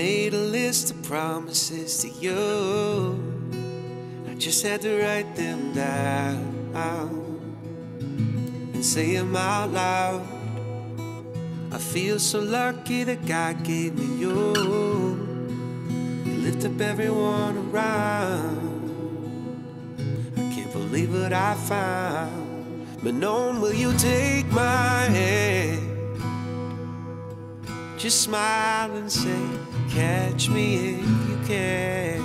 made a list of promises to you. I just had to write them down and say them out loud. I feel so lucky that God gave me you. You lift up everyone around. I can't believe what I found. Manon, will you take my hand? Just smile and say, Catch me if you can.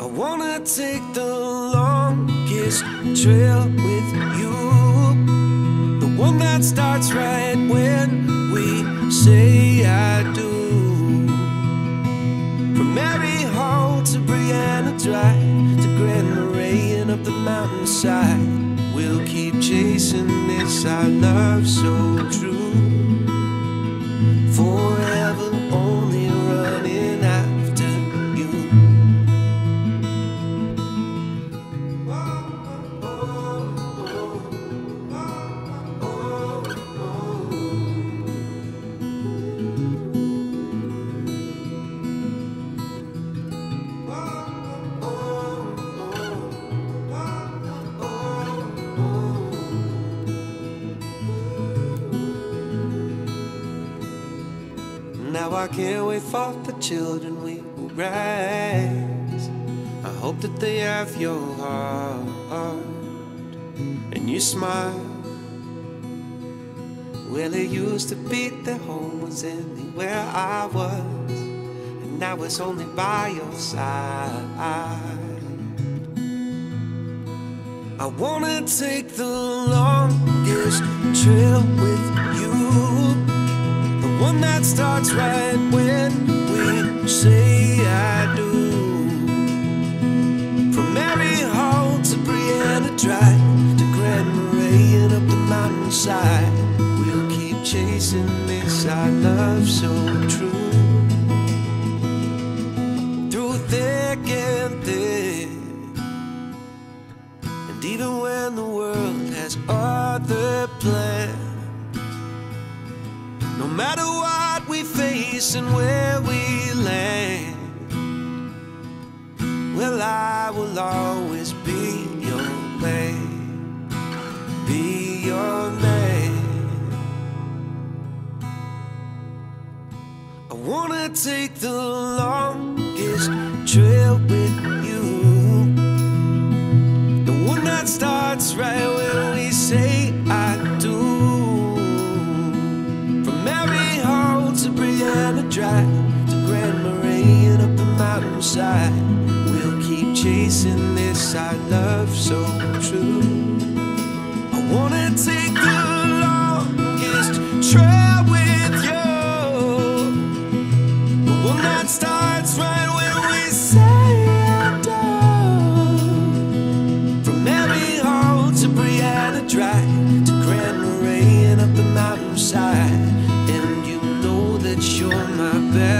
I wanna take the longest trail with you. The one that starts right when we say I do. From Mary Hall to Brianna Drive to Grand Marais and up the mountainside. We'll keep chasing this, our love so true. I can't wait for the children we will raise. I hope that they have your heart and you smile. Well, it used to be that home was anywhere I was, and now it's only by your side. I wanna take the longest trail with you. One that starts right when we say I do. From Mary Hall to Brianna Drive to Grand Marais and up the mountainside. We'll keep chasing this, our love so true. Through thick and thin. And even when the world matter what we face and where we land, well, I will always be your man, be your man. I wanna take the longest trail with you, the one that starts right when we say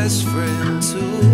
best friend too.